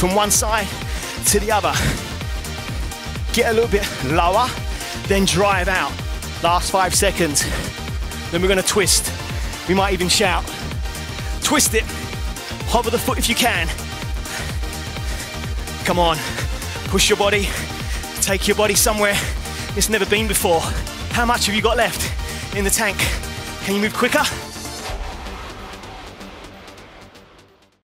from one side to the other. Get a little bit lower, then drive out. Last five seconds. Then we're gonna twist. We might even shout. Twist it. Hover the foot if you can. Come on. Push your body. Take your body somewhere it's never been before. How much have you got left in the tank? Can you move quicker?